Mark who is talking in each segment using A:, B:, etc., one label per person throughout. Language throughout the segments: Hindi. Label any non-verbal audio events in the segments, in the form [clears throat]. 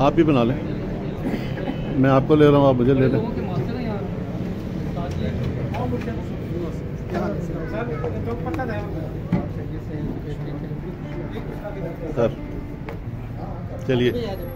A: आप भी बना लें। मैं आपको ले रहा हूँ, आप मुझे ले लें। सर, चलिए।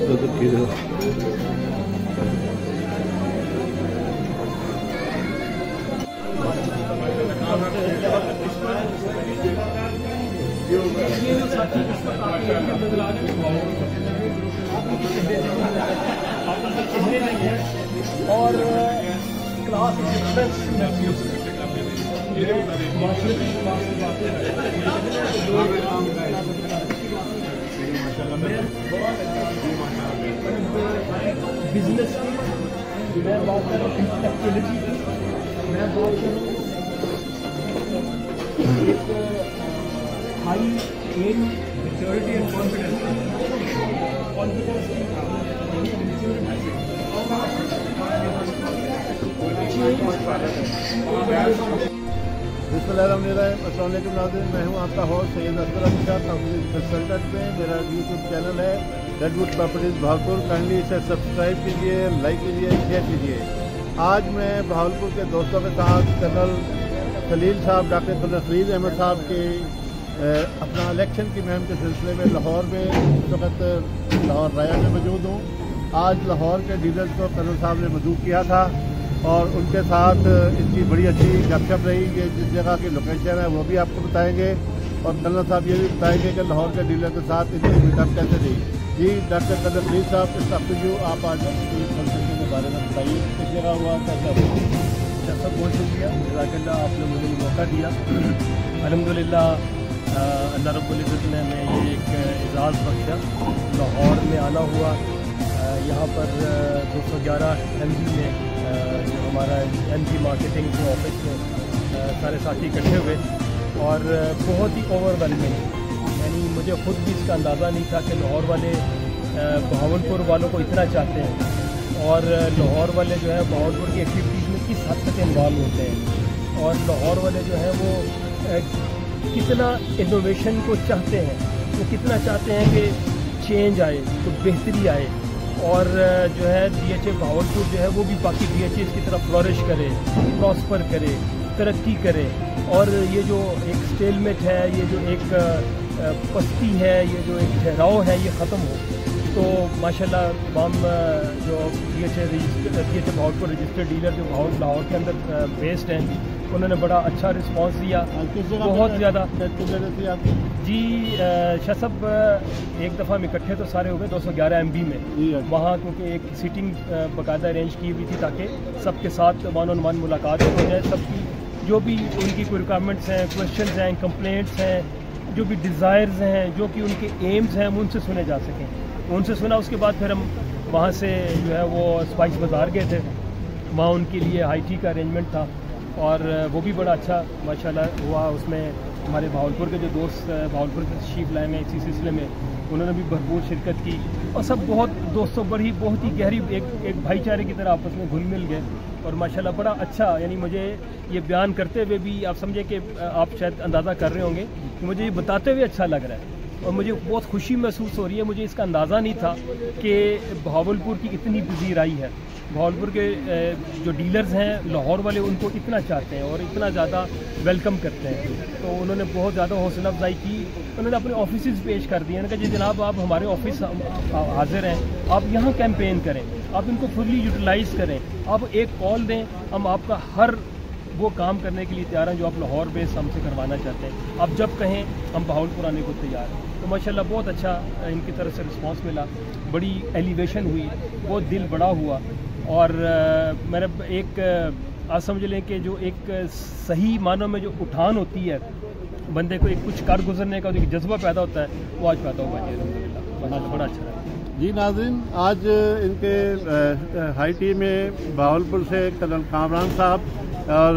A: तो तो ठीक है
B: और क्लास बिज़नेस की मैं बात कर रहा हूँ की। मैं बात कर रहा हूँ। Hi I'm maturity and confidence
A: बिस्मिल्लाम नाजिन मैं हूँ आपका होस्ट सैयद असगर अली शाह कंसल्टेंट में मेरा यूट्यूब चैनल है रेडवुड प्रॉपर्टीज़ भावलपुर काइंडली इसे सब्सक्राइब कीजिए लाइक कीजिए शेयर कीजिए आज मैं भावलपुर के दोस्तों के साथ कर्नल खलील साहब डॉक्टर खलील अहमद साहब के अपना इलेक्शन की मुहिम के सिलसिले में लाहौर में इस वक्त लाहौर राया में मौजूद हूँ। आज लाहौर के डीलर्स को कर्नल साहब ने मजूद किया था और उनके साथ इनकी बड़ी अच्छी गपशप रही ये जिस जगह की लोकेशन है वो भी आपको बताएँगे। और कर्नल साहब ये भी बताएँगे कि लाहौर के डीलर के साथ इनकी मीटअप कैसे रही। जी डॉक्टर कर्नल प्लीज़ साहब, इस अप यू आप आज फ़ंक्शन के बारे में बताइए, किस जगह हुआ, कैसा हुआ?
B: अच्छा सब बहुत शुक्रिया। जजाकल्ला आपने मुझे मौका दिया। [clears throat] अलहमदिल्ला अल्लाह रब्बुल इज़्ज़त ने हमें ये एक एजाज़ बख्शा। लाहौर में आना हुआ। यहाँ पर दो सौ ग्यारह एम में जो हमारा एम मार्केटिंग के ऑफ़िस में सारे साथी इकट्ठे हुए और बहुत ही ओवरवेलमिंग यानी मुझे खुद भी इसका अंदाज़ा नहीं था कि लाहौर वाले बहावलपुर वालों को इतना चाहते हैं। और लाहौर वाले जो है बहावलपुर की एक्टिविटीज़ में किस हद तक इन्वॉल्व होते हैं? और लाहौर वाले जो है, वो कितना इनोवेशन को चाहते हैं, वो कितना चाहते हैं कि चेंज आए तो बेहतरी आए। और जो है डी एच ए जो है, वो भी बाकी डी एच की तरफ़ फ्लॉरिश करे प्रॉस्पर करे, तरक्की करे। और ये जो एक स्टेलमेट है, ये जो एक पस्ती है, ये जो एक ठहराव है, ये ख़त्म हो। तो माशाल्लाह तमाम जो D H A register D H A Bahawalpur registered dealer जो भावल लाहौर के अंदर बेस्ड हैं उन्होंने बड़ा अच्छा रिस्पांस दिया। बहुत ज़्यादा। जी अ, एक दफ़ा हम इकट्ठे तो सारे हो गए 211 एमबी में। वहाँ क्योंकि एक सीटिंग बाकायदा अरेंज की हुई थी ताकि सबके साथ ऑन वन मुलाकात हो जाए सबकी जो भी उनकी कोई रिक्वायरमेंट्स हैं क्वेश्चन हैं कंप्लेंट्स हैं जो भी डिज़ायर्स हैं जो कि उनके एम्स हैं उनसे सुने जा सकें। उनसे सुना उसके बाद फिर हम वहाँ से जो है वो स्पाइस बाज़ार गए थे। वहाँ उनके लिए हाई टी का अरेंजमेंट था। और वो भी बड़ा अच्छा माशाल्लाह, हुआ उसमें हमारे भावलपुर के जो दोस्त भावलपुर से तशरीफ़ लाए हैं, इसी सिलसिले में, उन्होंने भी भरपूर शिरकत की और सब बहुत दोस्तों बड़ी बहुत ही गहरी एक एक भाईचारे की तरह आपस में घुल मिल गए और माशाल्लाह बड़ा अच्छा यानी मुझे ये बयान करते हुए भी आप समझे कि आप शायद अंदाज़ा कर रहे होंगे कि मुझे ये बताते हुए अच्छा लग रहा है और मुझे बहुत खुशी महसूस हो रही है, मुझे इसका अंदाज़ा नहीं था कि भावलपुर की इतनी पजीराई है। भावलपुर के जो डीलर्स हैं, लाहौर वाले उनको इतना चाहते हैं और इतना ज़्यादा वेलकम करते हैं। तो उन्होंने बहुत ज़्यादा हौसला अफजाई की। उन्होंने अपने ऑफ़िस पेश कर दिए। उन्होंने कहा, जी जनाब, आप हमारे ऑफ़िस हाजिर हैं। आप यहाँ कैंपेन करें। आप इनको फुल्ली यूटिलाइज़ करें। आप एक कॉल दें। हम आपका हर वो काम करने के लिए तैयार हैं जो आप लाहौर बेस हमसे करवाना चाहते हैं। आप जब कहें, हम बहावलपुर आने को तैयार हैं। तो माशाल्लाह, बहुत अच्छा इनकी तरफ़ से रिस्पांस मिला। बड़ी एलिवेशन हुई। बहुत दिल बड़ा हुआ। और मेरा एक आप समझ लें कि जो एक सही मानों में जो उठान होती है बंदे को एक कुछ कर गुजरने का जो एक जज्बा पैदा होता है वो आज पैदा हुआ है जी अलहमदिल्ला बड़ा अच्छा लगा
A: जी नाजिन आज इनके हाई टी में भावलपुर से कर्नल कामरान साहब और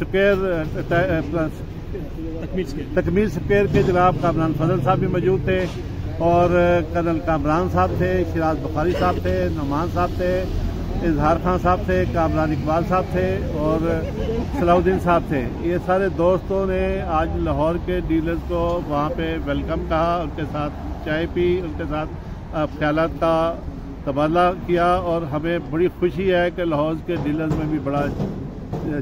A: स्क्वेयर
B: तकमील से।
A: तकमील स्क्वेयर के जनाब कामरान फजल साहब भी मौजूद थे और कर्नल कामरान साहब थे शिराज बुखारी साहब थे नुमान साहब थे इजहार खान साहब थे, कामरान इकबाल साहब थे और सलाउद्दीन साहब थे। ये सारे दोस्तों ने आज लाहौर के डीलर्स को वहाँ पे वेलकम कहा, उनके साथ चाय पी, उनके साथ ख्याल का तबादला किया और हमें बड़ी खुशी है कि लाहौर के डीलर्स में भी बड़ा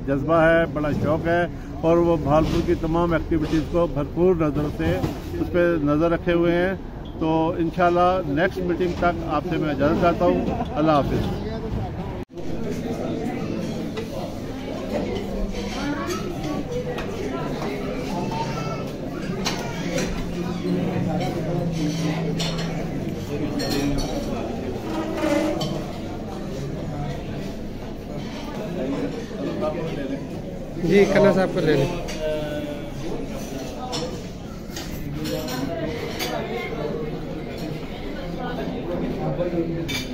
A: जज्बा है, बड़ा शौक है और वो भालपुर की तमाम एक्टिविटीज़ को भरपूर नज़र से उस पर नज़र रखे हुए हैं। तो इन नेक्स्ट मीटिंग तक आपसे मैं इजाज़त चाहता हूँ। अल्लाह हाफिज़।
C: जी खन्ना साहब को ले लें Thank